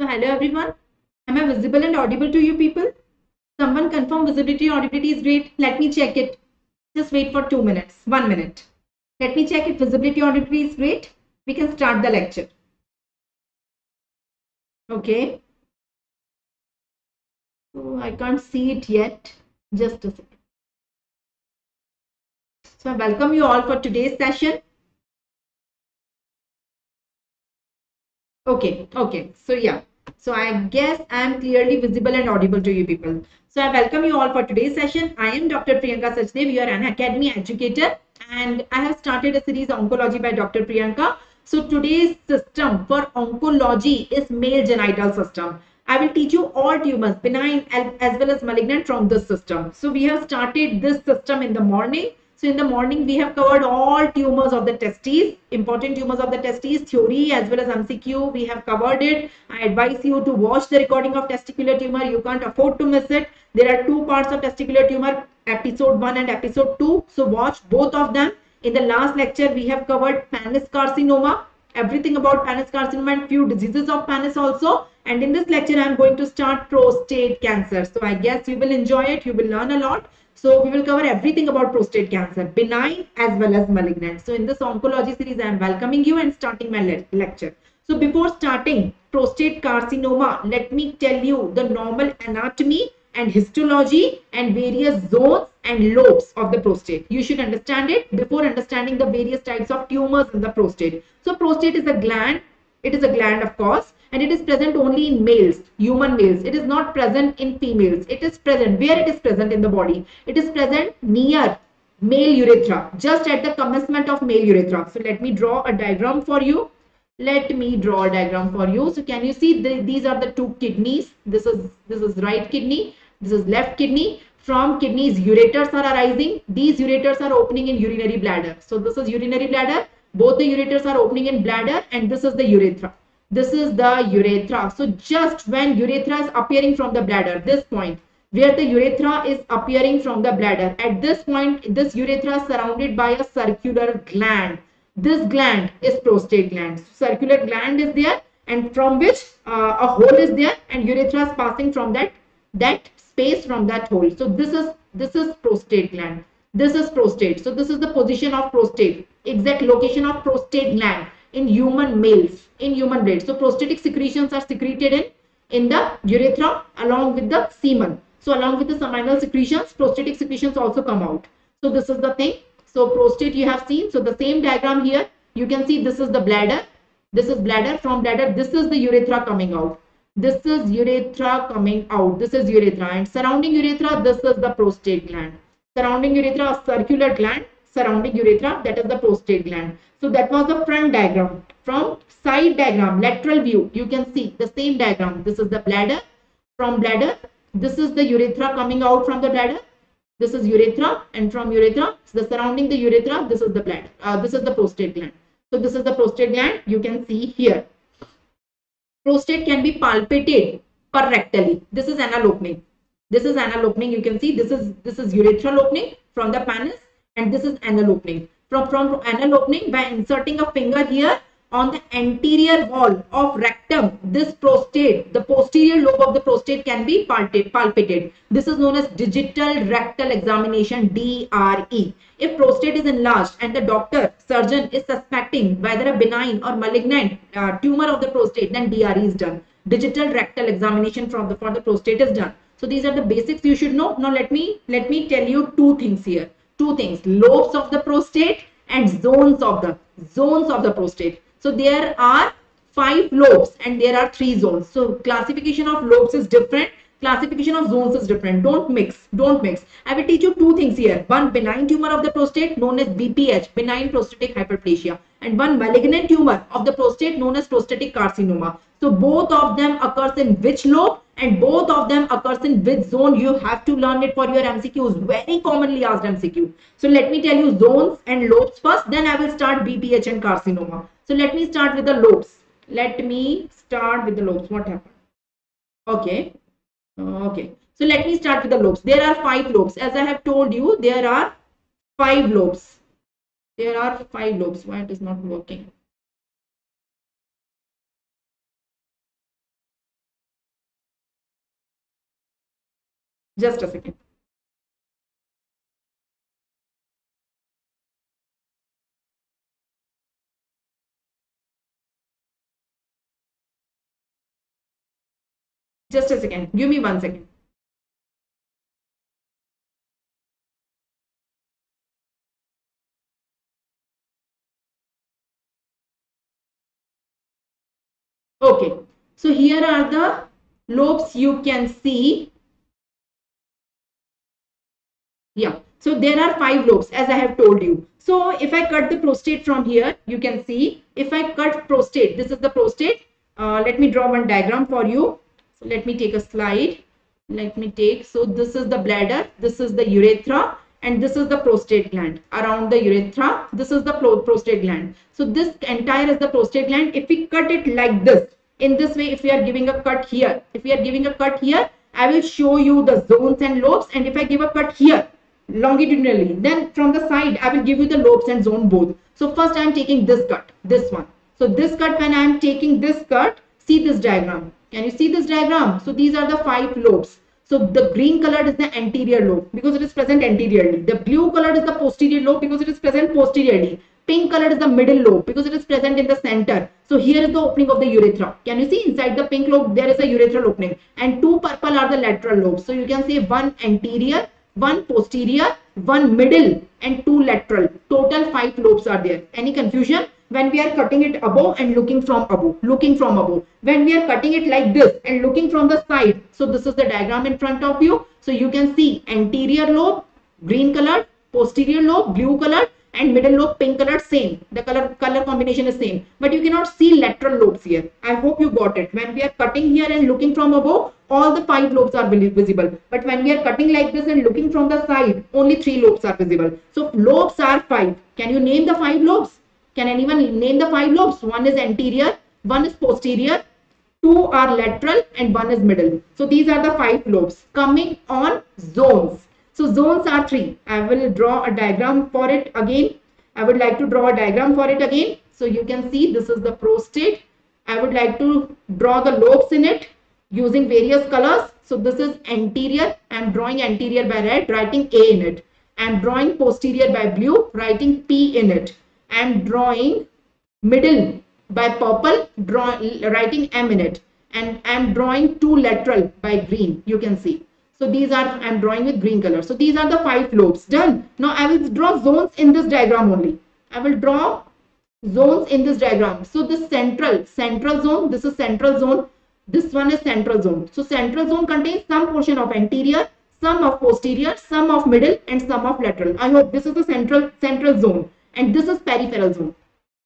So hello everyone. Am I visible and audible to you people? Someone confirm visibility audibility is great. Let me check it. Just wait for two minutes, one minute. Let me check if visibility audibility is great. We can start the lecture. Okay. So I can't see it yet. Just a second. So I welcome you all for today's session. Okay, okay. So yeah. So I guess I am clearly visible and audible to you people. So I welcome you all for today's session. I am Dr. Priyanka Sachdev. Unacademy educator and I have started a series Oncology by Dr. Priyanka. So today's system for oncology is male genital system. I will teach you all tumors, benign as well as malignant from this system. So we have started this system in the morning so in the morning, we have covered all tumors of the testes, important tumors of the testes, theory as well as MCQ. We have covered it. I advise you to watch the recording of testicular tumor. You can't afford to miss it. There are two parts of testicular tumor, episode 1 and episode 2. So watch both of them. In the last lecture, we have covered penis carcinoma, everything about penis carcinoma and few diseases of penis also. And in this lecture, I am going to start prostate cancer. So I guess you will enjoy it. You will learn a lot. So we will cover everything about prostate cancer, benign as well as malignant. So in this oncology series, I am welcoming you and starting my le lecture. So before starting prostate carcinoma, let me tell you the normal anatomy and histology and various zones and lobes of the prostate. You should understand it before understanding the various types of tumors in the prostate. So prostate is a gland. It is a gland of course and it is present only in males, human males. It is not present in females. It is present where it is present in the body. It is present near male urethra, just at the commencement of male urethra. So let me draw a diagram for you. Let me draw a diagram for you. So can you see the, these are the two kidneys. This is this is right kidney. This is left kidney. From kidneys, ureters are arising. These ureters are opening in urinary bladder. So this is urinary bladder. Both the ureters are opening in bladder and this is the urethra this is the urethra so just when urethra is appearing from the bladder this point where the urethra is appearing from the bladder at this point this urethra is surrounded by a circular gland. This gland is prostate gland. Circular gland is there and from which uh, a hole is there and urethra is passing from that that space from that hole. So this is this is prostate gland. This is prostate. So this is the position of prostate. Exact location of prostate gland in human males in human blood. So prostatic secretions are secreted in in the urethra along with the semen. So along with the seminal secretions, prostatic secretions also come out. So this is the thing. So prostate you have seen. So the same diagram here, you can see this is the bladder. This is bladder. From bladder, this is the urethra coming out. This is urethra coming out. This is urethra. And surrounding urethra, this is the prostate gland. Surrounding urethra, circular gland surrounding urethra, that is the prostate gland. So that was the front diagram. From side diagram, lateral view, you can see the same diagram. This is the bladder. From bladder, this is the urethra coming out from the bladder. This is urethra and from urethra, the surrounding the urethra, this is the bladder. Uh, this is the prostate gland. So this is the prostate gland you can see here. Prostate can be palpated per rectally. This is anal opening. This is anal opening. You can see this is this is urethral opening from the penis and this is anal opening from, from anal opening by inserting a finger here on the anterior wall of rectum, this prostate, the posterior lobe of the prostate can be palpated. This is known as digital rectal examination, DRE. If prostate is enlarged and the doctor, surgeon is suspecting whether a benign or malignant uh, tumor of the prostate, then DRE is done. Digital rectal examination from the, for the prostate is done. So these are the basics you should know. Now let me, let me tell you two things here two things lobes of the prostate and zones of the zones of the prostate. So there are five lobes and there are three zones. So classification of lobes is different classification of zones is different. Don't mix don't mix. I will teach you two things here. One benign tumor of the prostate known as bph benign prostatic hyperplasia. And one malignant tumor of the prostate known as prostatic carcinoma. So both of them occurs in which lobe and both of them occurs in which zone you have to learn it for your mcqs very commonly asked mcq so let me tell you zones and lobes first then i will start bph and carcinoma. So let me start with the lobes let me start with the lobes what happened? Okay. Okay. So let me start with the lobes there are five lobes as i have told you there are five lobes there are five lobes why it is not working Just a second. Just a second. Give me one second. Okay. So here are the lobes you can see. Yeah. So there are five lobes as I have told you. So if I cut the prostate from here, you can see if I cut prostate, this is the prostate. Uh, let me draw one diagram for you. So let me take a slide. Let me take, so this is the bladder, this is the urethra and this is the prostate gland around the urethra. This is the prostate gland. So this entire is the prostate gland. If we cut it like this, in this way, if we are giving a cut here, if we are giving a cut here, I will show you the zones and lobes. And if I give a cut here, longitudinally, then from the side, I will give you the lobes and zone both. So first I am taking this cut, this one. So this cut, when I am taking this cut, see this diagram. Can you see this diagram? So these are the five lobes. So the green colored is the anterior lobe because it is present anteriorly. The blue colored is the posterior lobe because it is present posteriorly. Pink colored is the middle lobe because it is present in the center. So here is the opening of the urethra. Can you see inside the pink lobe there is a urethral opening and two purple are the lateral lobes. So you can say one anterior, one posterior, one middle and two lateral. Total five lobes are there. Any confusion? when we are cutting it above and looking from above, looking from above. When we are cutting it like this and looking from the side, so this is the diagram in front of you. So you can see anterior lobe, green color, posterior lobe, blue color, and middle lobe pink color same. The color color combination is same. But you cannot see lateral lobes here. I hope you got it. When we are cutting here and looking from above all the five lobes are visible. But when we are cutting like this and looking from the side only three lobes are visible. So lobes are five. Can you name the five lobes? Can anyone name the five lobes? One is anterior, one is posterior, two are lateral and one is middle. So these are the five lobes. Coming on zones. So zones are three. I will draw a diagram for it again. I would like to draw a diagram for it again. So you can see this is the prostate. I would like to draw the lobes in it using various colors. So this is anterior. I am drawing anterior by red, writing A in it. I am drawing posterior by blue, writing P in it. I am drawing middle by purple, draw, writing M in it. And I am drawing two lateral by green, you can see. So these are, I am drawing with green color. So these are the five lobes. Done. Now I will draw zones in this diagram only. I will draw zones in this diagram. So this central, central zone, this is central zone. This one is central zone. So central zone contains some portion of anterior, some of posterior, some of middle and some of lateral. I hope this is the central, central zone and this is peripheral zone.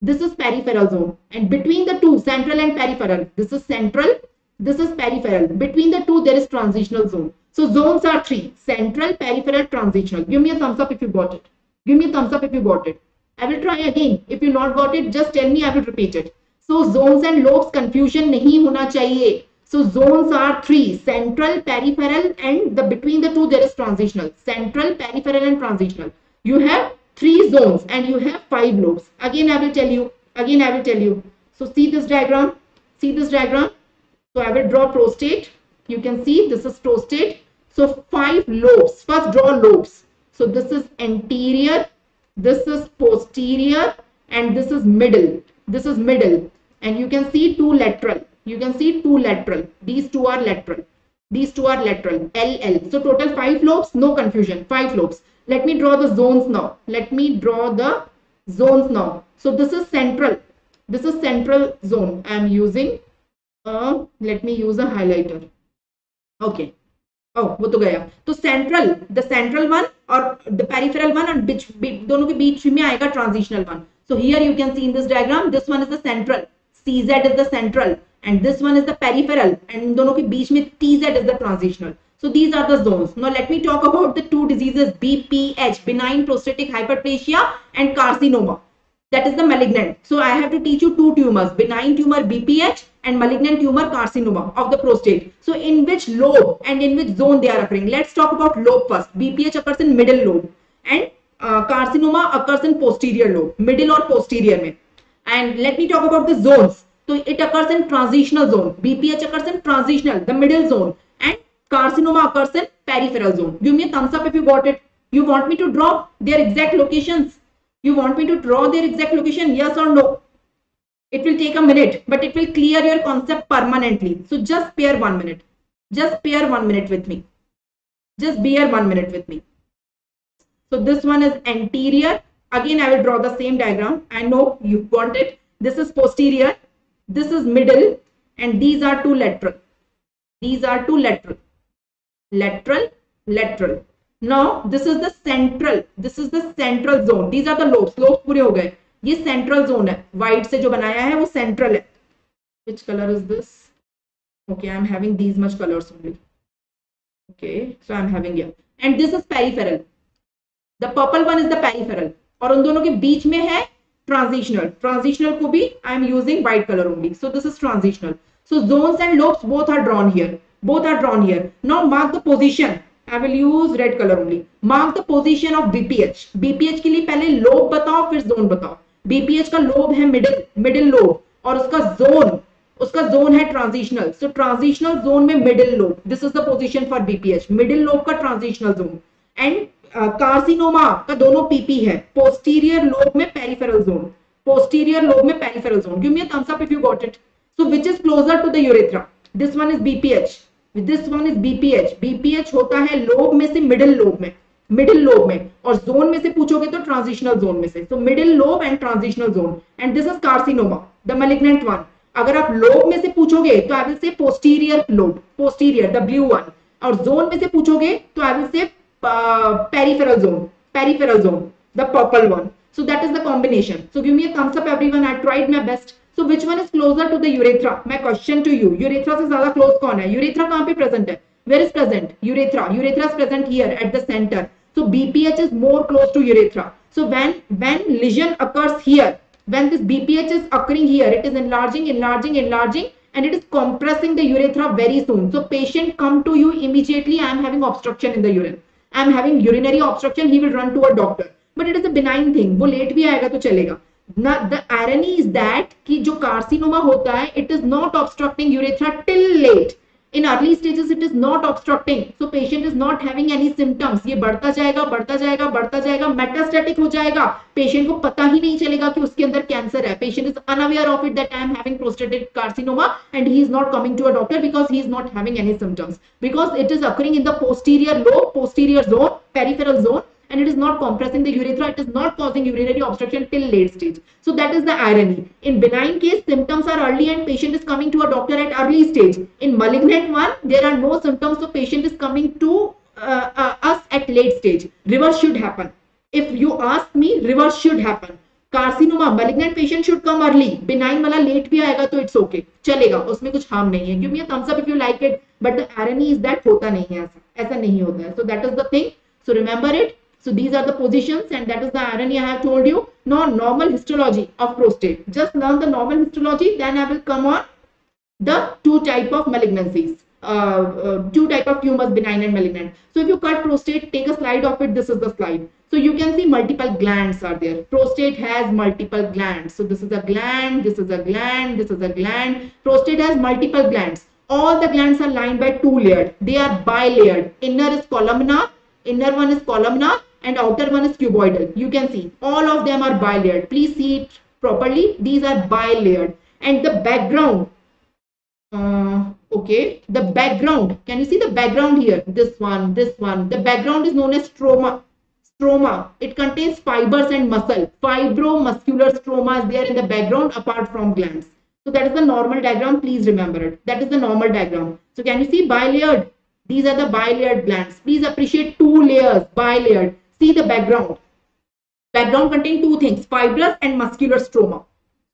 This is peripheral zone and between the two central and peripheral this is central this is peripheral between the two there is transitional zone. So zones are three central peripheral transitional. Give me a thumbs up if you got it. Give me a thumbs up if you got it. I will try again. If you not got it just tell me I will repeat it. So zones and lobes confusion nahi hona chahiye. So zones are three central peripheral and the between the two there is transitional central peripheral and transitional. You have three zones and you have five lobes. Again, I will tell you, again, I will tell you. So see this diagram, see this diagram. So I will draw prostate. You can see this is prostate. So five lobes, first draw lobes. So this is anterior, this is posterior and this is middle. This is middle and you can see two lateral. You can see two lateral. These two are lateral. These two are lateral, LL. So total five lobes, no confusion, five lobes. Let me draw the zones now. Let me draw the zones now. So this is central. This is central zone. I am using, uh, let me use a highlighter. Okay. ओ, वो तो गया। तो central the central one और the peripheral one और बीच दोनों के बीच में आएगा transitional one so here you can see in this diagram this one is the central C Z is the central and this one is the peripheral and दोनों के बीच में T Z is the transitional so these are the zones now let me talk about the two diseases BPH benign prostatic hyperplasia and carcinoma that is the malignant so I have to teach you two tumours benign tumour BPH and malignant tumor carcinoma of the prostate. So in which lobe and in which zone they are occurring. Let's talk about lobe first. BPH occurs in middle lobe and uh, carcinoma occurs in posterior lobe, middle or posterior mein. And let me talk about the zones. So it occurs in transitional zone. BPH occurs in transitional, the middle zone And carcinoma occurs in peripheral zone. Give me a thumbs up if you got it. You want me to draw their exact locations? You want me to draw their exact location? Yes or no? It will take a minute, but it will clear your concept permanently. So just bear one minute. Just bear one minute with me. Just bear one minute with me. So this one is anterior. Again, I will draw the same diagram. I know you want it. This is posterior. This is middle. And these are two lateral. These are two lateral. Lateral, lateral. Now, this is the central. This is the central zone. These are the lobes. Lobes pure ho gaye. ये central zone है। White से जो बनाया है, वो central है। Which colour is this okay I am having these much much only okay so I am having yeah and this is peripheral. The purple one is the peripheral. और उन दोनों के बीच में है ट्रांजिशनल ट्रांजिशनल को भी I am using white colour only so this is transitional so zones and lobes both are drawn here both are drawn here now mark the position I will use red colour only mark the position of BPH BPH के लिए पहले lobe बताओ, फिर zone बताओ. BPH का lobe है middle middle lobe और उसका जोन उसका जोन है ट्रांजिशनल सो ट्रांजिशनल जोन में middle lobe this is the position for BPH middle lobe का ट्रांजिशनल जोन एंड कार्सिनोमा का दोनों पीपी है. पोस्टीरियर लोब में पेरिफेरल जोन पोस्टीरियर लोब में peripheral zone give me thumbs up if you got it so which is closer to the urethra this one is BPH this one is BPH BPH होता है lobe में से middle lobe में. Middle lobe में। और zone में से पूछोगे तो ट्रांजिशनल जोन में से। तो middle lobe and transitional zone and this is carcinoma the malignant one अगर आप लोब में से पूछोगे तो I will say posterior lobe posterior W one और जोन में से पूछोगे तो I will say peripheral zone peripheral zone the purple one so that is the combination so give me a thumbs up everyone I tried my best so which one is closer to the urethra my question to you urethra से ज़्यादा close कौन है? Urethra कहाँ पे present है? where is present urethra urethra is present here at the center so bph is more close to urethra so when when lesion occurs here when this BPH is occurring here, it is enlarging, enlarging, enlarging, and it is compressing the urethra very soon. So patient come to you immediately, I am having obstruction in the urine. I am having urinary obstruction, he will run to a doctor. But it is a benign thing. वो late भी आएगा तो चलेगा. Now, the irony is that कि जो carcinoma होता है, it is not obstructing urethra till late. In early stages it is not obstructing so patient is not having any symptoms ये बढ़ता जाएगा बढ़ता जाएगा बढ़ता जाएगा मेटास्टेटिक हो जाएगा। पेशेंट को पता ही नहीं चलेगा कि उसके अंदर कैंसर है। Patient is unaware of it that I am having prostatic carcinoma and he is not coming to a doctor because he is not having any symptoms because it is occurring in the posterior lobe posterior zone peripheral zone and it is not compressing the urethra it is not causing urinary obstruction till late stage so that is the irony in benign case symptoms are early and patient is coming to a doctor at early stage in malignant one there are no symptoms so patient is coming to uh, uh, us at late stage reverse should happen if you ask me reverse should happen carcinoma malignant patient should come early benign वाला late भी आएगा तो it's okay चलेगा उसमें कुछ harm नहीं है me a thumbs up if you like it but the irony is होता नहीं है ऐसा ऐसा नहीं होता है so that is the thing so remember it so these are the positions and that is the irony I have told you. Now normal histology of prostate. Just learn the normal histology then I will come on the two type of malignancies. Uh, uh, two type of tumors benign and malignant. So if you cut prostate take a slide of it this is the slide. So you can see multiple glands are there. Prostate has multiple glands. So this is a gland, this is a gland, this is a gland. Prostate has multiple glands. All the glands are lined by two layered. They are bilayered. Inner is columnar, inner one is columnar and outer one is cuboidal. You can see all of them are bilayered. Please see it properly. These are bilayered. And the background, uh, okay, the background, can you see the background here? This one, this one. The background is known as stroma. Stroma. It contains fibers and muscle. Fibromuscular stroma is there in the background apart from glands. So that is the normal diagram. Please remember it. That is the normal diagram. So can you see bilayered? These are the bilayered glands. Please appreciate two layers, bilayered. See the background. Background contain two things, fibrous and muscular stroma.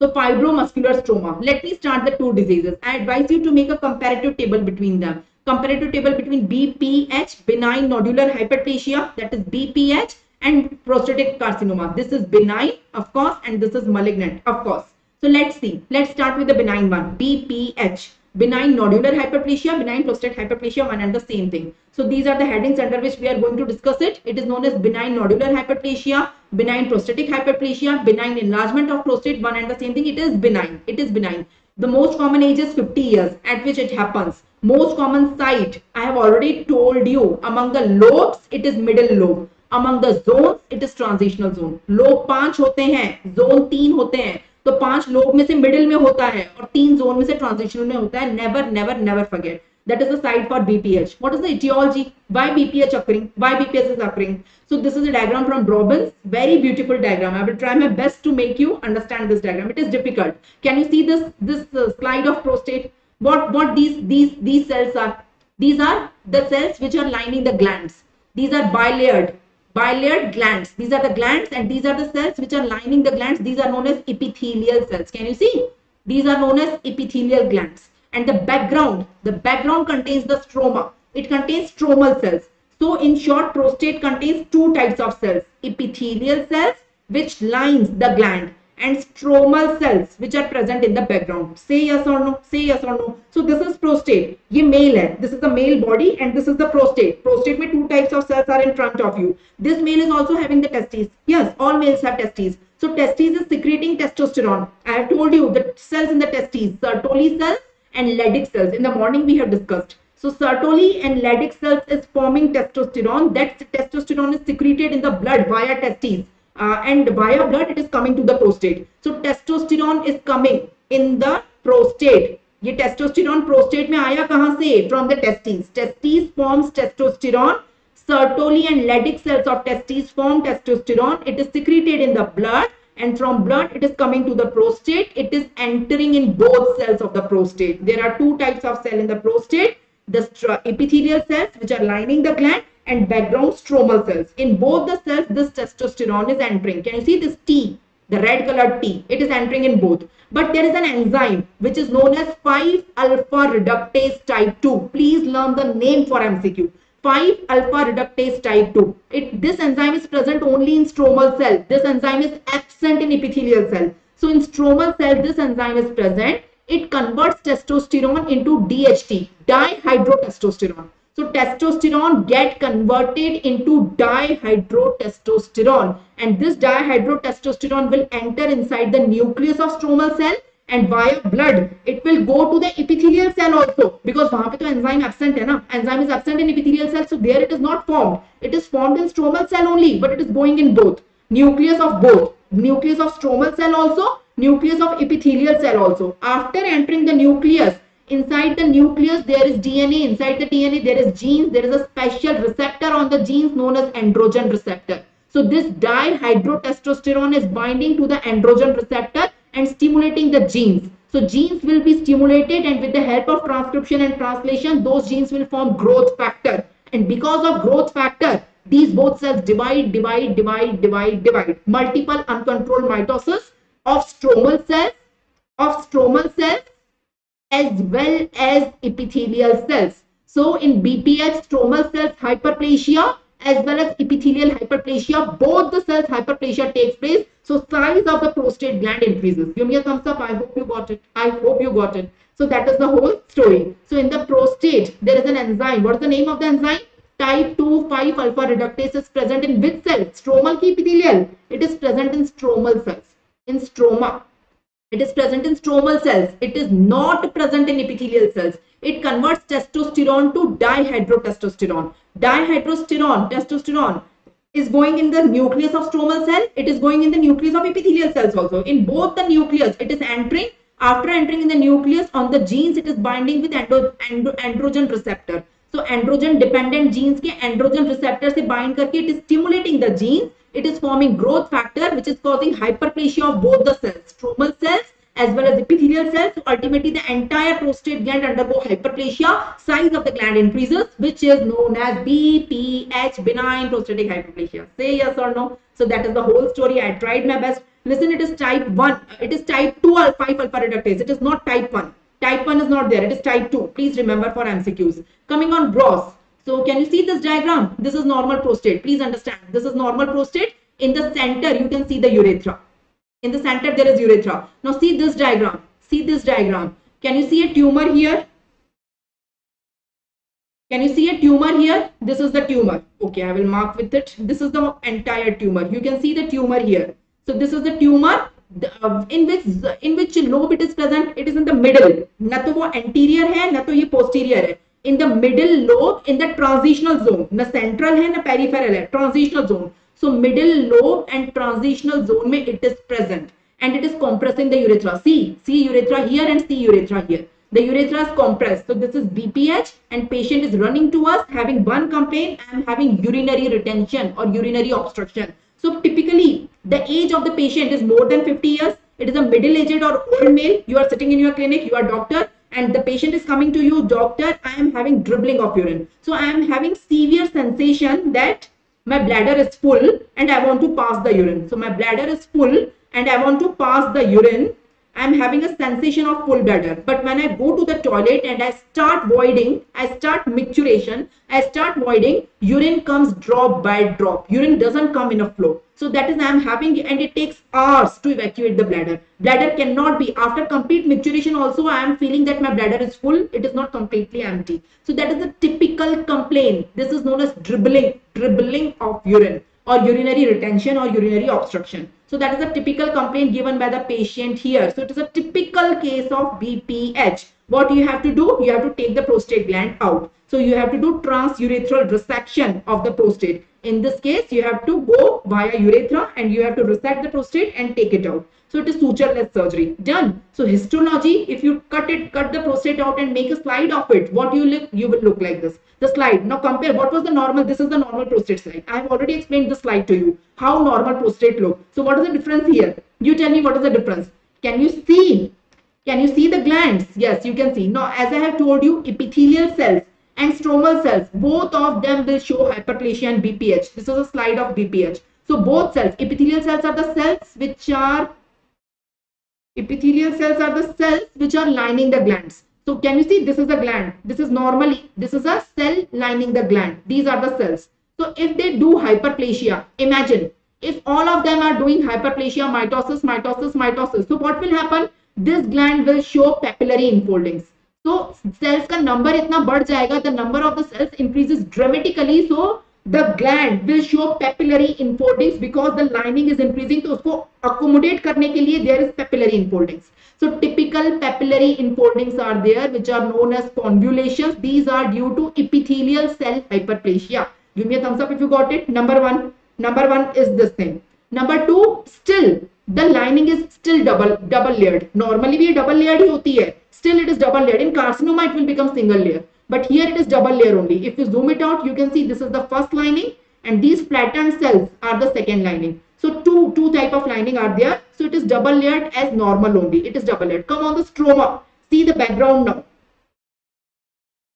So fibromuscular stroma. Let me start the two diseases. I advise you to make a comparative table between them. Comparative table between BPH, benign nodular hyperplasia, that is BPH, and prostatic carcinoma. This is benign, of course, and this is malignant, of course. So let's see. Let's start with the benign one, BPH benign nodular hyperplasia, benign prostate hyperplasia, one and the same thing. So these are the headings under which we are going to discuss it. It is known as benign nodular hyperplasia, benign prostatic hyperplasia, benign enlargement of prostate, one and the same thing. It is benign. It is benign. The most common age is 50 years at which it happens. Most common site, I have already told you, among the lobes, it is middle lobe. Among the zones, it is transitional zone. Lobe पाँच होते हैं, zone तीन होते हैं. तो पाँच lobe में से मिडिल में होता है और तीन जोन में से ट्रांजिशनल में होता है never never never forget that is the site for BPH. What is the etiology? Why BPH occurring? Why BPH is occurring? So this is a diagram from Robbins. Very beautiful diagram. I will try my best to make you understand this diagram. It is difficult. Can you see this this uh, slide of prostate? What what these these these cells are? These are the cells which are lining the glands. These are bilayered bilayered glands. These are the glands and these are the cells which are lining the glands. These are known as epithelial cells. Can you see? These are known as epithelial glands and the background the background contains the stroma it contains stromal cells so in short prostate contains two types of cells epithelial cells which lines the gland and stromal cells which are present in the background. Say yes or no say yes or no. So this is prostate. Ye male hai. This is the male body and this is the prostate. Prostate mein two types of cells are in front of you. This male is also having the testes. Yes all males have testes. So testes is secreting testosterone. I have told you the cells in the testes sertoli cells and Leydig cells. In the morning we have discussed. So Sertoli and Leydig cells is forming testosterone. That testosterone is secreted in the blood via testes Uh, and via blood it is coming to the prostate. So testosterone is coming in the prostate. ये testosterone prostate में आया कहाँ से? From the testes. Testes forms testosterone. Sertoli and Leydig cells of testes form testosterone. It is secreted in the blood and from blood it is coming to the prostate it is entering in both cells of the prostate there are two types of cell in the prostate the epithelial cells which are lining the gland and background stromal cells in both the cells this testosterone is entering can you see this t the red colored t it is entering in both but there is an enzyme which is known as 5 alpha reductase type 2 please learn the name for mcq 5 alpha reductase type 2. It, this enzyme is present only in stromal cell. This enzyme is absent in epithelial cell. So in stromal cell, this enzyme is present. It converts testosterone into DHT, dihydrotestosterone. So testosterone get converted into dihydrotestosterone. And this dihydrotestosterone will enter inside the nucleus of stromal cell and via blood. It will go to the epithelial cell also. Because wahan pe to enzyme absent hai na enzyme is absent in epithelial cell so there it is not formed. It is formed in stromal cell only but it is going in both. Nucleus of both. Nucleus of stromal cell also nucleus of epithelial cell also. After entering the nucleus inside the nucleus there is dna inside the dna there is genes there is a special receptor on the genes known as androgen receptor so this dihydrotestosterone is binding to the androgen receptor and stimulating the genes. So genes will be stimulated and with the help of transcription and translation, those genes will form growth factor. And because of growth factor, these both cells divide, divide, divide, divide, divide. Multiple uncontrolled mitosis of stromal cells, of stromal cells, as well as epithelial cells. So in BPH, stromal cells hyperplasia as well as epithelial hyperplasia, both the cells hyperplasia takes place so size of the prostate gland increases. Give me a thumbs up. I hope you got it. I hope you got it. So that is the whole story. So in the prostate, there is an enzyme. What is the name of the enzyme? Type 2 5 alpha reductase is present in which cell? Stromal epithelial. It is present in stromal cells. In stroma. It is present in stromal cells. It is not present in epithelial cells. It converts testosterone to dihydrotestosterone. Dihydrotestosterone, testosterone is going in the nucleus of stromal cell. It is going in the nucleus of epithelial cells also. In both the nucleus, it is entering. After entering in the nucleus on the genes, it is binding with andro, andro, androgen receptor. So androgen dependent genes के androgen receptor से bind करके it is stimulating the genes. It is forming growth factor which is causing hyperplasia of both the cells, stromal cells as well as epithelial cells. So ultimately, the entire prostate gland undergo hyperplasia. Size of the gland increases, which is known as BPH, benign prostatic hyperplasia. Say yes or no. So that is the whole story. I tried my best. Listen, it is type 1. It is type 2 alpha 5 alpha reductase. It is not type 1. Type 1 is not there. It is type 2. Please remember for MCQs. Coming on gross. So can you see this diagram? This is normal prostate. Please understand. This is normal prostate. In the center, you can see the urethra. In the center, there is urethra. Now see this diagram. See this diagram. Can you see a tumor here? Can you see a tumor here? This is the tumor. Okay, I will mark with it. This is the entire tumor. You can see the tumor here. So this is the tumor uh, in which in which lobe it is present it is in the middle. To wo anterior na to ye posterior hai. In the middle lobe in the transitional zone. Na central hai na peripheral transitional zone. So middle lobe and transitional zone mein it is present. And it is compressing the urethra. See see urethra here and see urethra here. The urethra is compressed. So this is bph and patient is running to us having one complaint and having urinary retention or urinary obstruction so typically the age of the patient is more than 50 years. It is a middle-aged or old male. You are sitting in your clinic, you are doctor and the patient is coming to you, doctor, I am having dribbling of urine. So I am having severe sensation that my bladder is full and I want to pass the urine. So my bladder is full and I want to pass the urine I'm having a sensation of full bladder. But when I go to the toilet and I start voiding, I start micturition, I start voiding, urine comes drop by drop. Urine doesn't come in a flow. So that is I'm having and it takes hours to evacuate the bladder. Bladder cannot be after complete micturition also I am feeling that my bladder is full. It is not completely empty. So that is a typical complaint. This is known as dribbling, dribbling of urine or urinary retention or urinary obstruction. So that is a typical complaint given by the patient here. So it is a typical case of BPH. What you have to do? You have to take the prostate gland out. So you have to do transurethral resection of the prostate. In this case, you have to go via urethra and you have to resect the prostate and take it out. So it is sutureless surgery. Done. So histology, if you cut it, cut the prostate out and make a slide of it, what you look, you will look like this. The slide. Now compare what was the normal. This is the normal prostate slide. I have already explained the slide to you. How normal prostate look. So what is the difference here? You tell me what is the difference. Can you see? Can you see the glands? Yes, you can see. Now, as I have told you, epithelial cells and stromal cells, both of them will show hyperplasia and BPH. This is a slide of BPH. So both cells, epithelial cells are the cells which are Epithelial cells are the cells which are lining the glands. So can you see this is a gland. This is normally, this is a cell lining the gland. These are the cells. So if they do hyperplasia, imagine if all of them are doing hyperplasia, mitosis, mitosis, mitosis. So what will happen? This gland will show papillary infoldings तो cells का number इतना बढ़ जाएगा the number of the cells increases dramatically so the gland will show papillary infoldings because the lining is increasing तो उसको accommodate करने के लिए there is papillary infoldings so typical papillary infoldings are there which are known as convolutions these are due to epithelial cell hyperplasia give me a thumbs up if you got it number 1 number 1 is this thing number two still the lining is still double double layered normally भी double layered ही होती है still it is double layered in carcinoma it will become single layer but here it is double layer only. If you zoom it out, you can see this is the first lining and these flattened cells are the second lining. So two, two type of lining are there. So it is double layered as normal only. It is double layered. Come on the stroma. See the background now.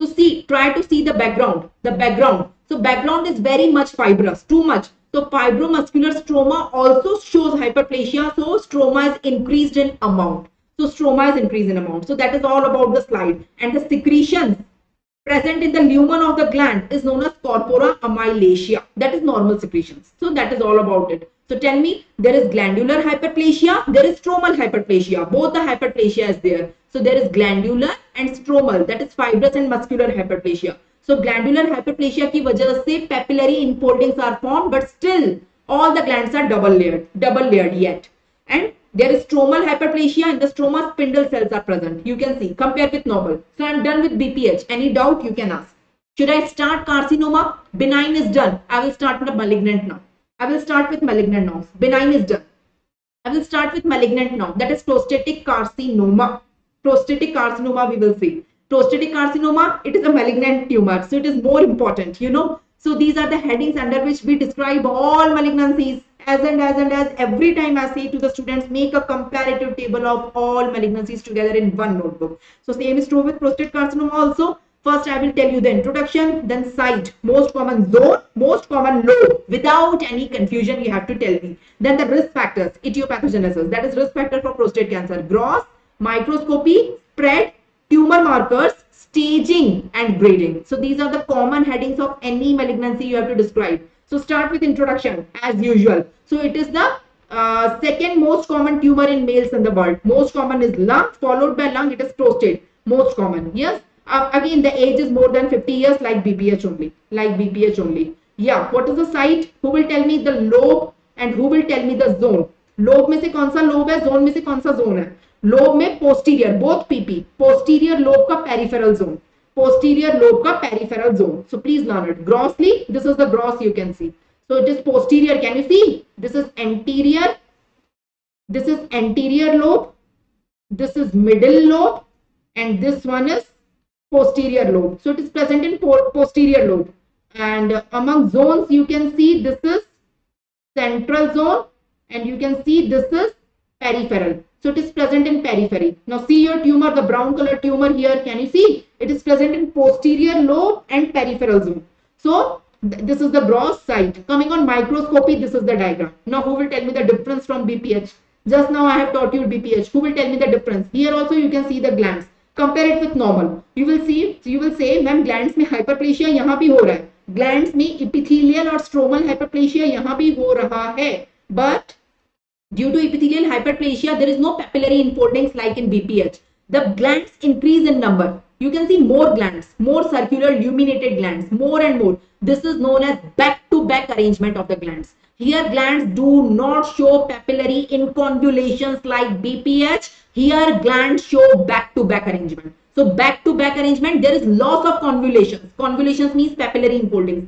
So see, try to see the background. The background. So background is very much fibrous, too much. So fibromuscular stroma also shows hyperplasia. So stroma is increased in amount. So stroma is increased in amount. So that is all about the slide. And the secretions present in the lumen of the gland is known as corpora amylacea. That is normal secretions. So that is all about it. So tell me, there is glandular hyperplasia, there is stromal hyperplasia. Both the hyperplasia is there. So there is glandular and stromal, that is fibrous and muscular hyperplasia. So glandular hyperplasia ki wajah se papillary enfoldings are formed, but still all the glands are double layered, double layered yet. And there is stromal hyperplasia and the stroma spindle cells are present. You can see, compare with normal. So I'm done with BPH. Any doubt you can ask. Should I start carcinoma? Benign is done. I will start with malignant now. I will start with malignant now. Benign is done. I will start with malignant now. That is prostatic carcinoma. Prostatic carcinoma we will see. Prostatic carcinoma, it is a malignant tumor. So it is more important, you know. So these are the headings under which we describe all malignancies as and as and as every time I say to the students, make a comparative table of all malignancies together in one notebook. So same is true with prostate carcinoma also. First, I will tell you the introduction, then site, most common zone, most common lobe. Without any confusion, you have to tell me. Then the risk factors, etiopathogenesis, that is risk factor for prostate cancer. Gross, microscopy, spread, tumor markers, staging and grading. So these are the common headings of any malignancy you have to describe. So start with introduction as usual. So it is the uh, second most common tumor in males in the world. Most common is lung, followed by lung, it is prostate. Most common, yes. Uh, again, the age is more than 50 years, like BPH only. Like BPH only. Yeah, what is the site? Who will tell me the lobe and who will tell me the zone? Lobe में से कौन सा lobe है zone में से कौन सा zone है लोब में posterior both PP posterior lobe का पेरिफेरल जोन पोस्टीरियर लोब का peripheral zone so please known it grossly this is the gross you can see so it is posterior can you see this is anterior this is anterior lobe this is middle lobe and this one is posterior lobe. So it is present in posterior lobe. And uh, among zones you can see this is central zone and you can see this is So it is present in periphery. Now see your tumor, the brown color tumor here. Can you see? It is present in posterior lobe and peripheral zone. So th this is the gross site. Coming on microscopy, this is the diagram. Now who will tell me the difference from BPH? Just now I have taught you BPH. Who will tell me the difference? Here also you can see the glands. Compare it with normal. You will see, you will say, ma'am glands में hyperplasia यहाँ भी हो रहा है. Glands में epithelial और stromal hyperplasia यहाँ भी हो रहा है. But Due to epithelial hyperplasia, there is no papillary infoldings like in BPH. The glands increase in number. You can see more glands, more circular luminated glands, more and more. This is known as back-to-back -back arrangement of the glands. Here glands do not show papillary inconvolutions like BPH. Here glands show back-to-back -back arrangement. So back-to-back -back arrangement, there is loss of convolutions. Convolutions means papillary infoldings.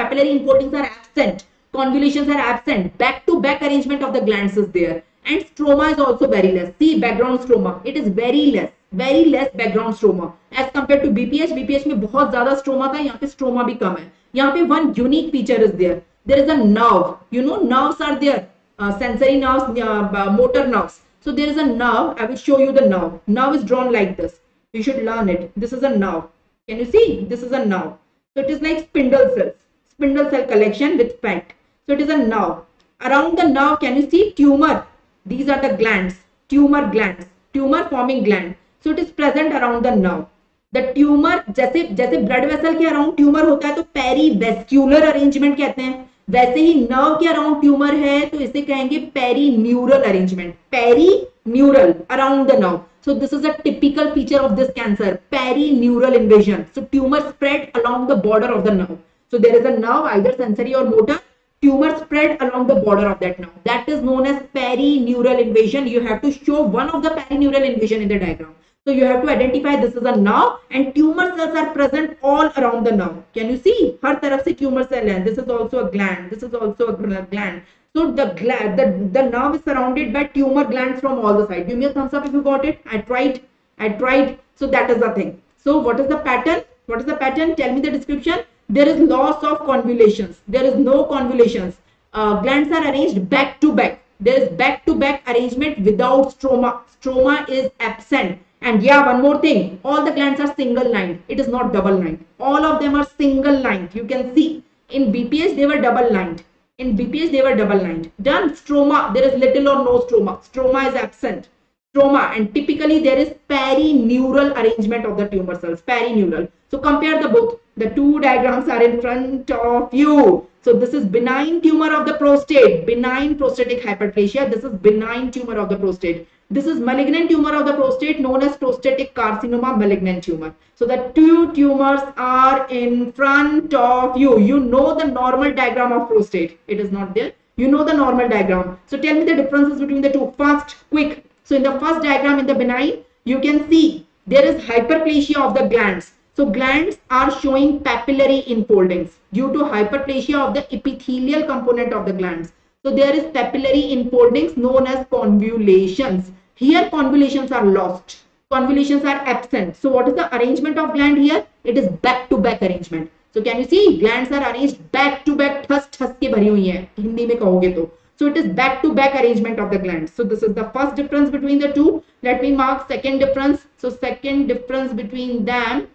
Papillary infoldings are absent convolutions are absent back to back arrangement of the glands is there and stroma is also very less see background stroma it is very less very less background stroma as compared to bph bph में बहुत ज्यादा stroma था यहाँ पे stroma भी कम है यहाँ पे one unique feature is there there is a nerve you know nerves are there uh, sensory nerves uh, motor nerves so there is a nerve i will show you the nerve nerve is drawn like this you should learn it this is a nerve can you see this is a nerve so it is like spindle cells spindle cell collection with fat so it is a nerve. Around the nerve, can you see tumor? These are the glands, tumor glands, tumor forming gland. So it is present around the nerve. The tumor जैसे जैसे blood vessel के around tumor होता है तो perivascular arrangement कहते हैं वैसे ही नर्व के अराउंड ट्यूमर है तो इसे कहेंगे perineural arrangement perineural around the nerve so this is a typical feature of this cancer perineural invasion so tumor spread along the border of the nerve so there is a nerve either sensory or motor tumor spread along the border of that nerve. That is known as perineural invasion. You have to show one of the perineural invasion in the diagram. So you have to identify this is a nerve and tumor cells are present all around the nerve. Can you see? Har taraf se tumor cell. This is also a gland. This is also a gland. So the, gland, the, the nerve is surrounded by tumor glands from all the sides. Give me a thumbs up if you got it. I tried. I tried. So that is the thing. So what is the pattern? What is the pattern? Tell me the description there is loss of convolutions. There is no convolutions. Uh, glands are arranged back to back. There is back to back arrangement without stroma. Stroma is absent. And yeah one more thing. All the glands are single lined. It is not double lined. All of them are single lined. You can see. In BPH they were double lined. In BPH they were double lined. Done. Stroma. There is little or no stroma. Stroma is absent. Stroma. And typically there is perineural arrangement of the tumor cells. Perineural. So compare the both the two diagrams are in front of you. So this is benign tumor of the prostate, benign prostatic hyperplasia. This is benign tumor of the prostate. This is malignant tumor of the prostate known as prostatic carcinoma malignant tumor. So the two tumors are in front of you. You know the normal diagram of prostate. It is not there. You know the normal diagram. So tell me the differences between the two. Fast, quick. So in the first diagram in the benign, you can see there is hyperplasia of the glands. So glands are showing papillary enfoldings due to hyperplasia of the epithelial component of the glands. So there is papillary enfoldings known as convolutions. Here convolutions are lost. Convolutions are absent. So what is the arrangement of gland here? It is back-to-back -back arrangement. So can you see glands are arranged back-to-back ठस ठस के भरी हुई हैं हिंदी में कहोगे तो. So it is back-to-back -back arrangement of the glands. So this is the first difference between the two. Let me mark second difference. So second difference between them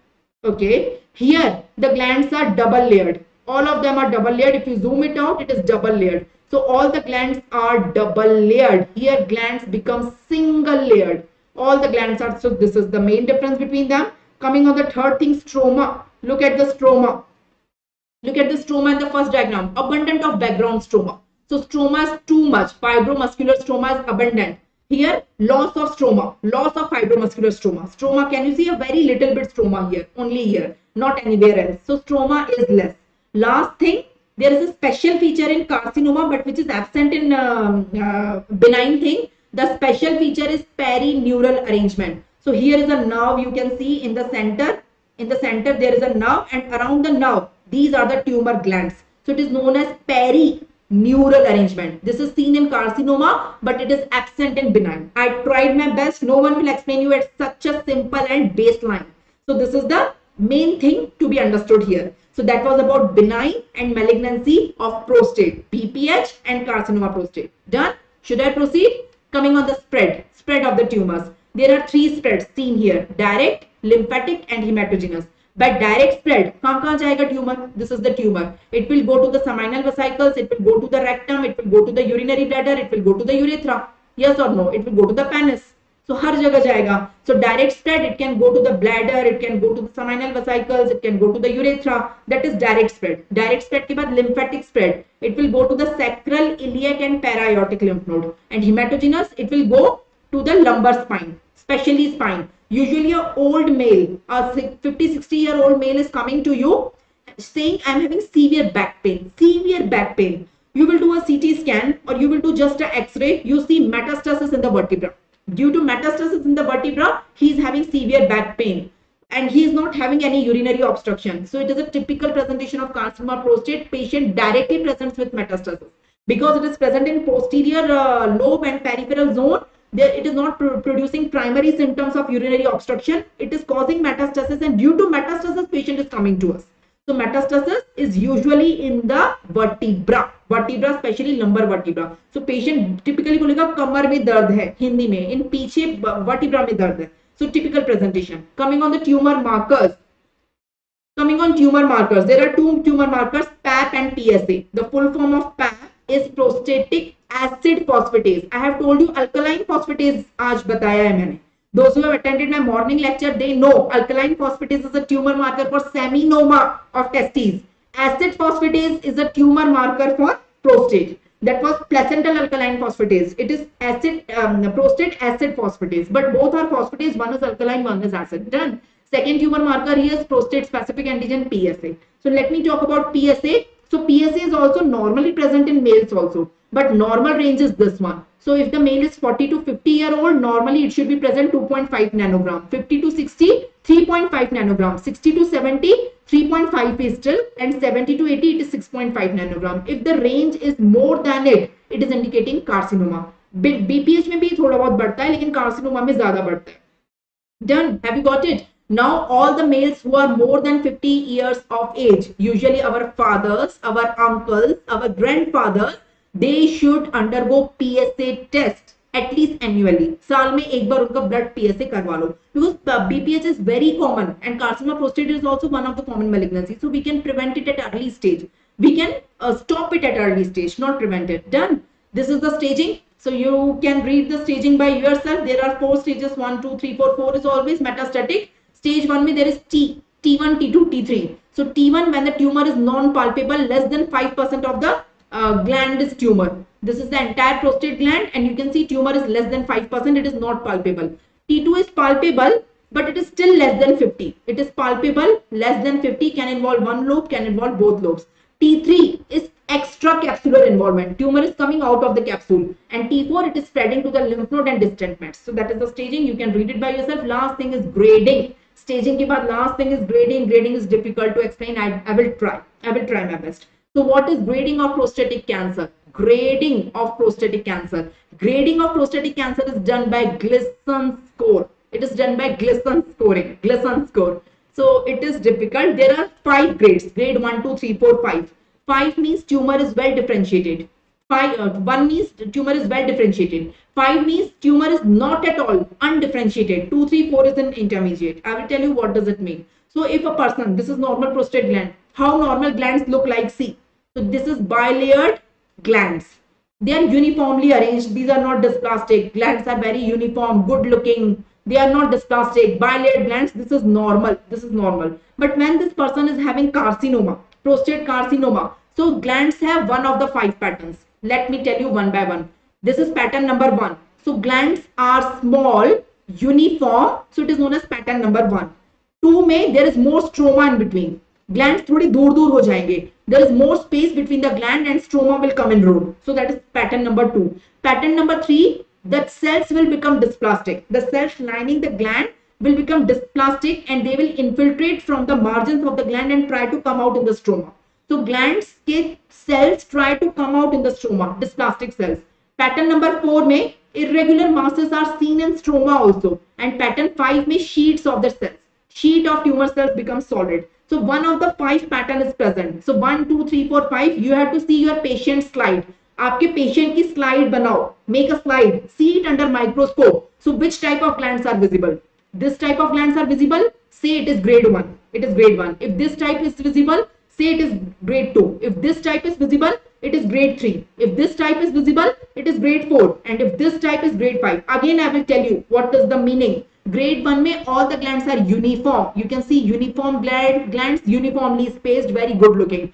okay? Here the glands are double layered. All of them are double layered. If you zoom it out it is double layered. So all the glands are double layered. Here glands become single layered. All the glands are so this is the main difference between them. Coming on the third thing stroma. Look at the stroma. Look at the stroma in the first diagram. Abundant of background stroma. So stroma is too much. Fibromuscular stroma is abundant here, loss of stroma, loss of fibromuscular stroma. Stroma, can you see a very little bit stroma here, only here, not anywhere else. So stroma is less. Last thing, there is a special feature in carcinoma, but which is absent in uh, uh, benign thing. The special feature is perineural arrangement. So here is a nerve you can see in the center. In the center there is a nerve and around the nerve these are the tumor glands. So it is known as perineural arrangement. This is seen in carcinoma but it is absent in benign. I tried my best. No one will explain you at such a simple and baseline. So this is the main thing to be understood here. So that was about benign and malignancy of prostate, BPH and carcinoma prostate. Done? Should I proceed? Coming on the spread, spread of the tumors. There are three spreads seen here, direct, lymphatic and hematogenous. By direct spread, kahan kahan jayega tumor? This is the tumor. It will go to the seminal vesicles, it will go to the rectum, it will go to the urinary bladder, it will go to the urethra. Yes or no? It will go to the penis. So har jagah jayega. So direct spread, it can go to the bladder, it can go to the seminal vesicles, it can go to the urethra. That is direct spread. Direct spread ke baad lymphatic spread. It will go to the sacral, iliac and para-aortic lymph node. And hematogenous, it will go to the lumbar spine, especially spine. Usually a old male, a 50, 60 year old male is coming to you saying, I'm having severe back pain, severe back pain. You will do a CT scan or you will do just an X-ray. You see metastasis in the vertebra due to metastasis in the vertebra, he is having severe back pain and he is not having any urinary obstruction. So it is a typical presentation of carcinoma prostate. Patient directly presents with metastasis. Because it is present in posterior uh, lobe and peripheral zone, there it is not pr producing primary symptoms of urinary obstruction. It is causing metastasis and due to metastasis, patient is coming to us. So metastasis is usually in the vertebra, vertebra especially lumbar vertebra. So patient typically बोलेगा कमर में दर्द है हिंदी में इन पीछे vertebra में दर्द है. So typical presentation. Coming on the tumor markers. Coming on tumor markers, there are two tumor markers, PAP and PSA. The full form of PAP is prostatic acid phosphatase. I have told you alkaline phosphatase आज बताया है मैंने. Those who have attended my morning lecture, they know alkaline phosphatase is a tumor marker for seminoma of testes. Acid phosphatase is a tumor marker for prostate. That was placental alkaline phosphatase. It is acid, um, prostate acid phosphatase. But both are phosphatase. One is alkaline, one is acid. Done. Second tumor marker here is prostate specific antigen PSA. So let me talk about PSA. So PSA is also normally present in males also. But normal range is this one. So if the male is 40 to 50 year old, normally it should be present 2.5 nanogram. 50 to 60, 3.5 nanogram. 60 to 70, 3.5 is still and 70 to 80 it is 6.5 nanogram. If the range is more than it, it is indicating carcinoma. BPH में भी थोड़ा बहुत बढ़ता है लेकिन carcinoma में ज़्यादा बढ़ता है. Done. Have you got it? Now all the males who are more than 50 years of age, usually our fathers, our uncles, our grandfathers, they should undergo PSA test at least annually. साल में एक बार उनका blood PSA करवा लो because BPH is very common and carcinoma prostate is also one of the common malignancies. So we can prevent it at early stage. We can uh, stop it at early stage, not prevent it. Done. This is the staging. So you can read the staging by yourself. There are four stages. One, two, three, four. Four is always metastatic. Stage one, में there is T, T1, T2, T3. So T1 when the tumor is non-palpable, less than 5% of the uh, gland is tumor. This is the entire prostate gland and you can see tumor is less than 5%. It is not palpable. T2 is palpable but it is still less than 50. It is palpable, less than 50, can involve one lobe, can involve both lobes. T3 is extracapsular involvement. Tumor is coming out of the capsule. And T4, it is spreading to the lymph node and distant mets. So that is the staging. You can read it by yourself. Last thing is grading. Ke baad last thing is grading. Grading is difficult to explain. I, I will try. I will try my best. So what is grading of prostatic cancer? Grading of prostatic cancer. Grading of prostatic cancer is done by Gleason score. It is done by Gleason scoring. Gleason score. So it is difficult. There are five grades. Grade 1, 2, 3, 4, 5. 5 means tumor is well differentiated. Five, uh, 1 means tumor is well differentiated. 5 means tumor is not at all undifferentiated. Two, three, four is an intermediate. I will tell you what does it mean. So if a person, this is normal prostate gland. How normal glands look like? See, so this is bilayered glands. They are uniformly arranged. These are not dysplastic. Glands are very uniform, good looking. They are not dysplastic. Bilayered glands, this is normal. This is normal. But when this person is having carcinoma, prostate carcinoma, so glands have one of the five patterns. Let me tell you one by one. This is pattern number one. So glands are small, uniform. So it is known as pattern number one. Two may, there is more stroma in between gland थोड़ी दूर दूर हो जाएंगे there is more space between the gland and stroma will come in road so that is pattern number two pattern number three the cells will become dysplastic the cells lining the gland will become dysplastic and they will infiltrate from the margins of the gland and try to come out in the stroma so glands के cells try to come out in the stroma dysplastic cells pattern number 4 में irregular masses are seen in stroma also and pattern 5 में sheets of the cells sheet of tumor cells become solid so one of the five pattern is present. So one, two, three, four, five. You have to see your patient slide. आपके patient की slide बनाओ make a slide see it under microscope so which type of glands are visible this type of glands are visible say it is grade 1 it is grade 1 if this type is visible say it is grade 2 if this type is visible it is grade 3 if this type is visible it is grade 4 and if this type is grade 5 again i will tell you what is the meaning. Grade 1 mein all the glands are uniform. You can see uniform gland glands uniformly spaced very good looking.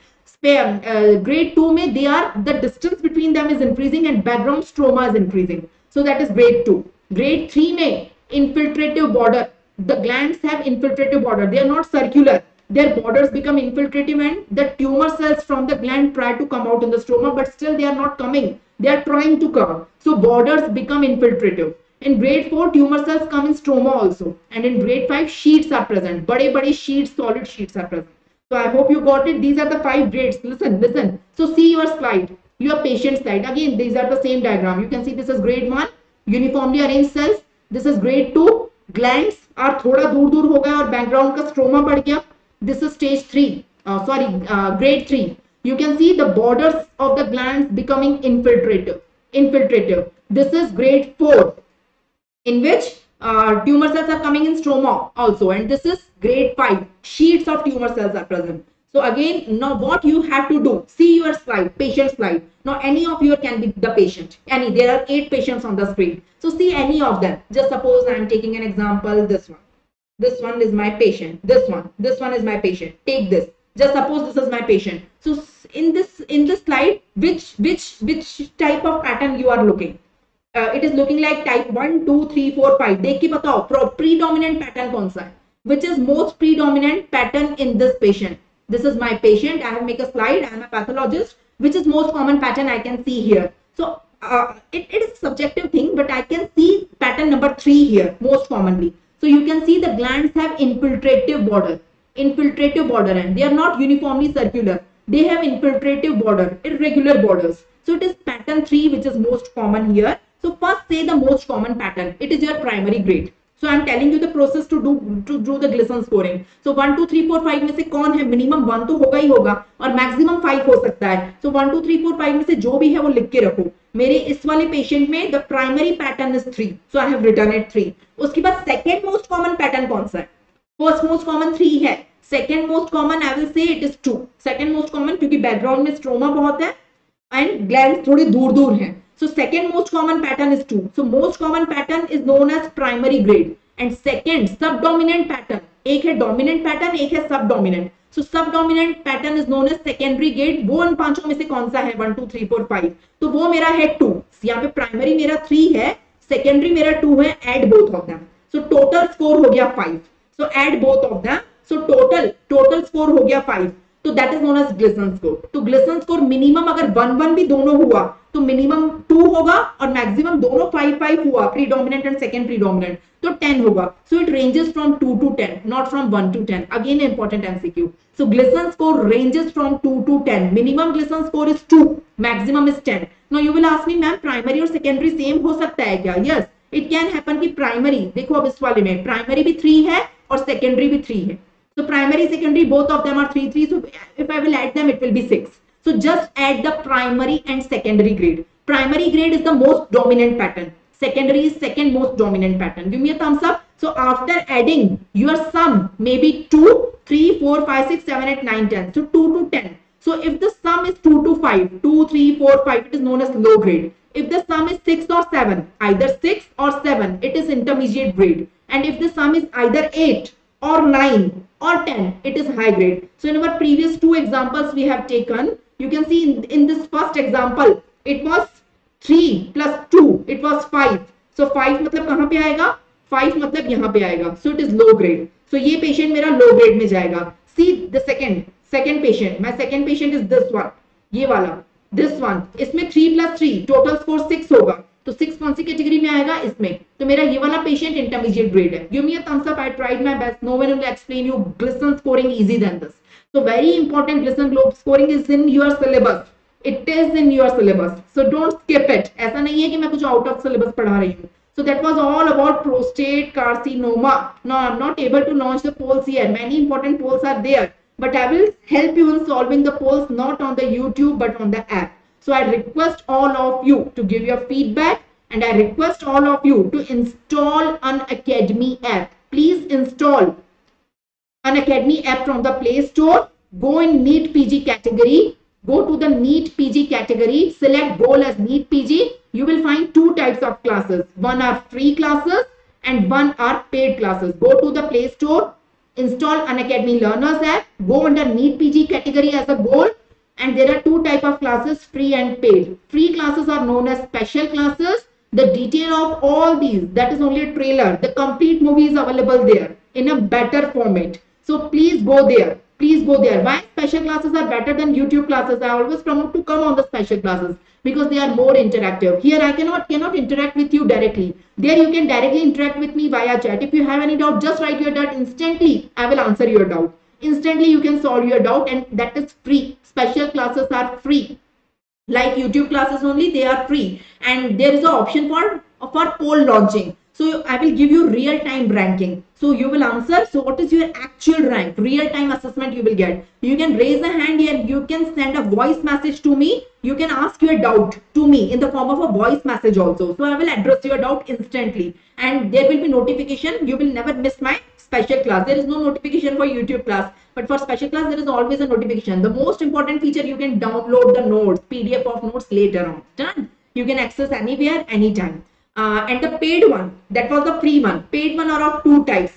Uh, grade 2 mein they are the distance between them is increasing and background stroma is increasing. So that is grade 2 grade 3 mein infiltrative border. The glands have infiltrative border. They are not circular their borders become infiltrative and the tumor cells from the gland try to come out in the stroma but still they are not coming they are trying to come so borders become infiltrative in grade 4, tumor cells come in stroma also. And in grade 5, sheets are present. Bade bade sheets, solid sheets are present. So I hope you got it. These are the five grades. Listen, listen. So see your slide, your patient slide. Again, these are the same diagram. You can see this is grade 1, uniformly arranged cells. This is grade 2, glands are thoda dur dur ho gaya aur background ka stroma बढ़. This is stage 3, uh, sorry, uh, grade 3. You can see the borders of the glands becoming infiltrative. Infiltrative. This is grade 4 in which uh, tumor cells are coming in stroma also and this is grade 5 sheets of tumor cells are present so again now what you have to do see your slide patient slide now any of you can be the patient any there are eight patients on the screen so see any of them just suppose i am taking an example this one this one is my patient this one this one is my patient take this just suppose this is my patient so in this in this slide which which which type of pattern you are looking uh, it is looking like type 1 2 3 4 5 देख के बताओ predominant pattern कौन सा है which is most predominant pattern in this patient this is my patient i have make a slide i am a pathologist which is most common pattern i can see here so uh, it, it is subjective thing but i can see pattern number 3 here most commonly So you can see the glands have infiltrative border infiltrative border and they are not uniformly circular they have infiltrative border irregular borders so it is pattern 3 which is most common here so first say the most common pattern. It is your primary grade. So I am telling you the process to do to do the Gleason scoring. So one two three four five में से कौन है minimum one तो होगा ही होगा और maximum five हो सकता है so one two three four five में से जो भी है वो लिख के रखो मेरे इस वाले पेशेंट में the primary pattern is three so I have written it three उसके बाद सेकेंड मोस्ट कॉमन पैटर्न कौन सा है फ़र्स्ट मोस्ट कॉमन थ्री है second most common I will say it is two second most common क्योंकि background में stroma बहुत है एंड ग्लैंड थोड़ी दूर दूर है So second most common pattern is 2. So most common pattern is known as primary grade. And second subdominant pattern. एक है dominant pattern, एक है subdominant. Subdominant pattern is known as secondary grade वो उन पाँचों में से कौन सा है? One two three four five तो वो मेरा है टू यहाँ पे प्राइमरी मेरा थ्री है सेकेंडरी मेरा टू है add both of them so total score हो गया five so add both of them so total total score हो गया फाइव तो that is known as Gleason score तो ग्लिसन स्कोर मिनिमम अगर वन वन भी दोनों हुआ तो मिनिमम टू होगा और मैक्सिमम दोनों फाइव फाइव हुआ प्रीडोमिनेंट एंड सेकेंड प्रीडोमिनेंट तो टेन होगा. So it ranges from two to ten not from one to ten again important MCQ so Gleason score ranges from two to ten minimum Gleason score is two maximum is ten no you will ask me ma'am primary और secondary same हो सकता है क्या? Yes it can happen की primary देखो अब इस वाले में प्राइमरी भी थ्री है और सेकेंडरी भी थ्री है. So primary, secondary, both of them are 3, 3. So if I will add them, it will be 6. So just add the primary and secondary grade. Primary grade is the most dominant pattern. Secondary is second most dominant pattern. Give me a thumbs up. So after adding your sum, maybe 2, 3, 4, 5, 6, 7, 8, 9, 10. So 2 to 10. So if the sum is 2 to 5, 2, 3, 4, 5, it is known as low grade. If the sum is 6 or 7, either 6 or 7, it is intermediate grade. And if the sum is either 8 or 9 or 10 it is high grade so in our previous two examples we have taken you can see in, in this first example it was 3 plus 2 it was 5 so 5 मतलब कहाँ पे आएगा 5 मतलब यहाँ पे आएगा so it is low grade so ये patient मेरा low grade में जाएगा see the second second patient my second patient is this one ये वाला this one इसमें three plus three total score six होगा तो सिक्स कौन सी कैटेगरी में आएगा? इसमें। तो मेरा ये वाला पेशेंट इंटरमीडिएट ग्रेड है। Give me a thumbs up I tried my best no one will explain you Gleason scoring easy than this so very important Gleason globe scoring is in your syllabus it is in your syllabus so don't skip it ऐसा नहीं है कि मैं कुछ out of syllabus पढ़ा रही हूँ। So that was all about prostate carcinoma. Now, i'm not able to launch the polls here many important polls are there. But i will help you in solving the polls not on the youtube, but on the app. So i request all of you to give your feedback and i request all of you to install an academy app. Please install Unacademy app from the play store. Go in NEET PG category. Go to the NEET PG category. Select goal as NEET PG you will find two types of classes. One are free classes and one are paid classes. Go to the play store. Install Unacademy learners app. Go under NEET PG category as a goal and there are two type of classes free and paid free classes are known as special classes the detail of all these that is only a trailer the complete movie is available there in a better format so please go there. Please go there. Why special classes are better than YouTube classes? I always promote to come on the special classes because they are more interactive. Here I cannot cannot interact with you directly. There you can directly interact with me via chat. If you have any doubt, just write your doubt instantly. I will answer your doubt. Instantly you can solve your doubt and that is free. Special classes are free. Like YouTube classes only, they are free. And there is an option for, for poll launching. So I will give you real time ranking. So you will answer. So what is your actual rank? Real time assessment you will get. You can raise a hand here. You can send a voice message to me. You can ask your doubt to me in the form of a voice message also. So I will address your doubt instantly. And there will be notification. You will never miss my special class. There is no notification for YouTube class. But for special class, there is always a notification. The most important feature, you can download the notes, PDF of notes later on. Done. You can access anywhere, anytime. Uh, and the paid one, that was the free one. Paid one are of two types.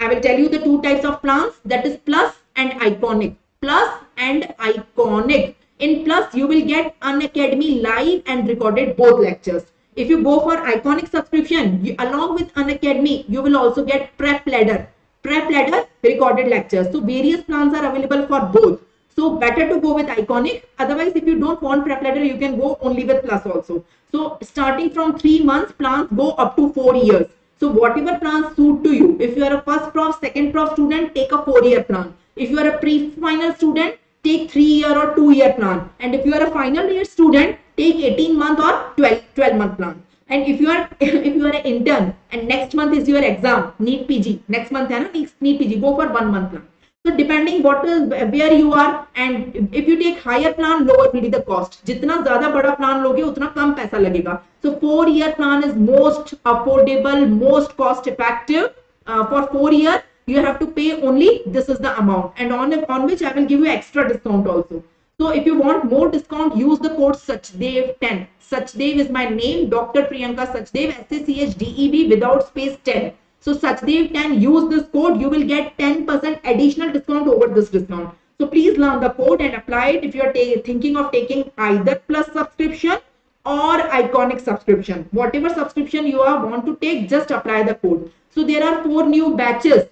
I will tell you the two types of plans that is plus and iconic. Plus and iconic. In plus, you will get Unacademy live and recorded both lectures. If you go for iconic subscription, you, along with Unacademy, you will also get PrepLadder. Prep ladder recorded lectures. So various plans are available for both. So better to go with iconic. Otherwise, if you don't want PrepLadder, you can go only with plus also. So starting from three months, plans go up to four years. So whatever plans suit to you. If you are a first prof, second prof student, take a four-year plan. If you are a pre-final student, take three-year or two-year plan. And if you are a final year student, take 18 month or 12, 12 month plan. And if you are if you are an intern and next month is your exam, NEET PG. Next month है ना NEET PG. Go for one month plan. So depending what is where you are and if you take higher plan, lower will be the cost. जितना ज़्यादा बड़ा plan लोगे उतना कम पैसा लगेगा. So four year plan is most affordable, most cost effective. Uh, for four year, you have to pay only this is the amount and on on which I will give you extra discount also. So if you want more discount, use the code SACHDEV10. Sachdev is my name, Dr. Priyanka Sachdev, S-A-C-H-D-E-V without space 10. So Sachdev10, use this code, you will get 10% additional discount over this discount. So please learn the code and apply it if you are thinking of taking either plus subscription or iconic subscription. Whatever subscription you are want to take, just apply the code. So there are four new batches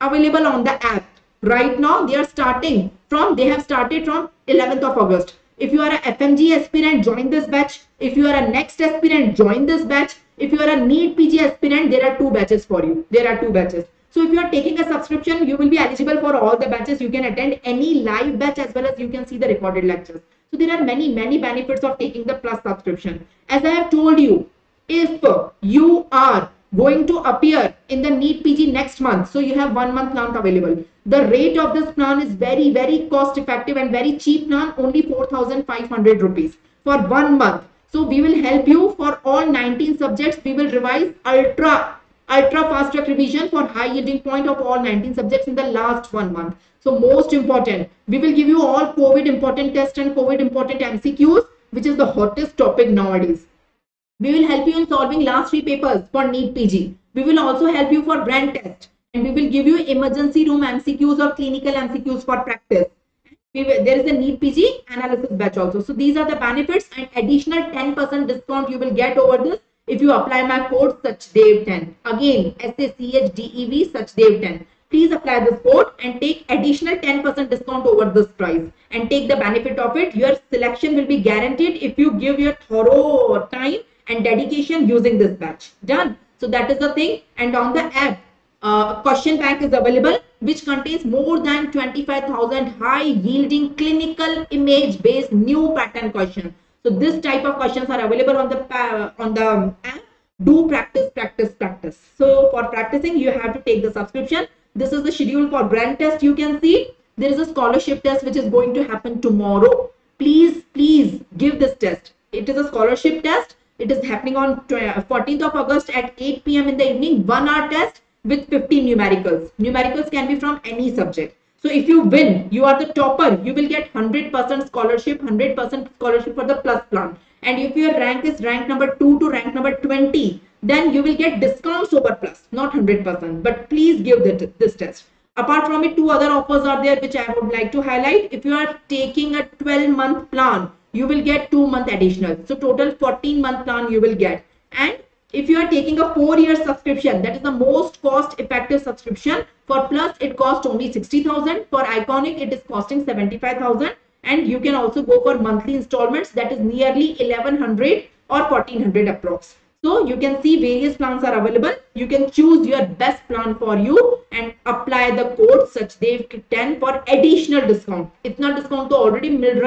available on the app. Right now, they are starting from, they have started from 11th of August. If you are a FMG aspirant, join this batch. If you are a next aspirant, join this batch. If you are a NEET PG aspirant, there are two batches for you. There are two batches. So if you are taking a subscription, you will be eligible for all the batches. You can attend any live batch as well as you can see the recorded lectures. So there are many, many benefits of taking the plus subscription. As I have told you, if you are going to appear in the NEET PG next month, so you have one month plan available. The rate of this plan is very, very cost effective and very cheap plan, only 4,500 rupees for one month. So we will help you for all 19 subjects. We will revise ultra ultra fast track revision for high yielding point of all 19 subjects in the last one month. So most important, we will give you all COVID important tests and COVID important MCQs, which is the hottest topic nowadays. We will help you in solving last three papers for NEET PG. We will also help you for brand test and we will give you emergency room MCQs or clinical MCQs for practice. Will, there is a NEET PG analysis batch also. So these are the benefits and additional 10% discount you will get over this if you apply my code SACHDEV10. Again, S-A-C-H-D-E-V SACHDEV10. please apply this code and take additional 10% discount over this price and take the benefit of it. Your selection will be guaranteed if you give your thorough time and dedication using this batch. Done. So that is the thing. And on the app, uh, question bank is available which contains more than 25,000 high yielding clinical image based new pattern questions. So this type of questions are available on the uh, on the app. Do practice, practice, practice. So for practicing, you have to take the subscription. This is the schedule for grand test. You can see there is a scholarship test which is going to happen tomorrow. Please, please give this test. It is a scholarship test. It is happening on 14th of August at 8 p.m. in the evening. One hour test with 15 numericals. Numericals can be from any subject. So if you win, you are the topper, you will get 100% scholarship, 100% scholarship for the plus plan. And if your rank is rank number 2 to rank number 20, then you will get discounts over plus, not 100%. But please give that, this test. Apart from it, two other offers are there which I would like to highlight. If you are taking a 12 month plan, you will get 2 month additional. So total 14 month plan you will get. And if you are taking a four year subscription that is the most cost effective subscription for plus it costs only 60000 for iconic it is costing 75000 and you can also go for monthly installments that is nearly 1100 or 1400 approx so you can see various plans are available you can choose your best plan for you and apply the code sachdev 10 for additional discount it's not discount to already mil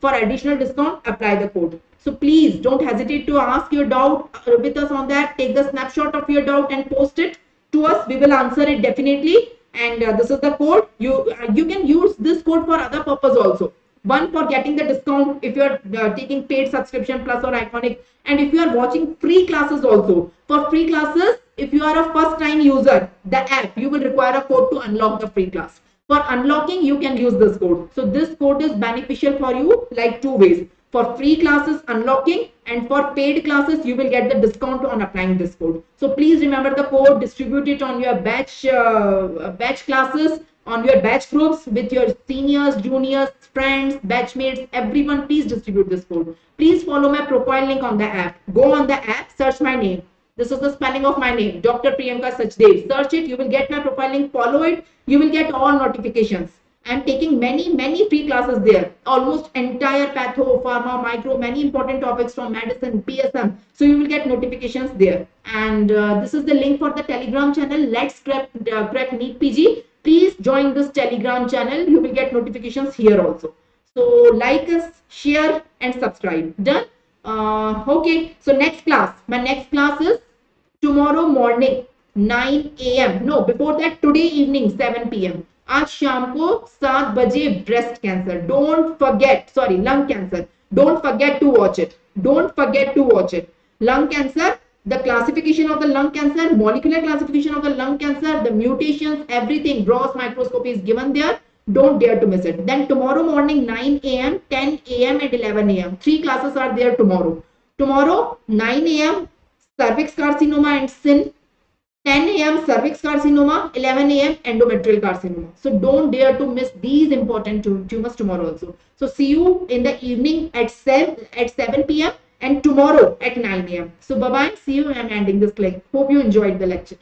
for additional discount apply the code so please don't hesitate to ask your doubt with us on that. Take the snapshot of your doubt and post it to us. We will answer it definitely. And uh, this is the code. You uh, you can use this code for other purpose also. One for getting the discount if you're uh, taking paid subscription plus or iconic. And if you are watching free classes also. For free classes, if you are a first time user, the app, you will require a code to unlock the free class. For unlocking, you can use this code. So this code is beneficial for you like two ways. For free classes unlocking and for paid classes you will get the discount on applying this code. So please remember the code distribute it on your batch uh, batch classes on your batch groups with your seniors juniors friends batchmates everyone please distribute this code. Please follow my profile link on the app. Go on the app search my name this is the spelling of my name dr priyanka sachdev search it you will get my profile link follow it you will get all notifications I'm taking many, many free classes there. Almost entire patho, pharma, micro, many important topics from medicine, PSM. So you will get notifications there. And uh, this is the link for the Telegram channel. Let's crack, uh, NEET PG. Please join this Telegram channel. You will get notifications here also. So like us, share and subscribe. Done? Uh, okay. So next class. My next class is tomorrow morning 9 a.m. No, before that today evening 7 p.m. आज शाम को सात बजे breast cancer don't forget sorry lung cancer don't forget to watch it don't forget to watch it lung cancer the classification of the lung cancer molecular classification of the lung cancer the mutations everything gross microscopy is given there don't dare to miss it then tomorrow morning 9 a.m 10 a.m and 11 a.m three classes are there tomorrow tomorrow 9 a.m cervix carcinoma and CIN 10 a.m. cervix carcinoma, 11 a.m. endometrial carcinoma. So don't dare to miss these important tumors tomorrow also. So see you in the evening at 7 at 7 p.m. and tomorrow at 9 a.m. So bye bye. See you. I'm ending this clip. Hope you enjoyed the lecture.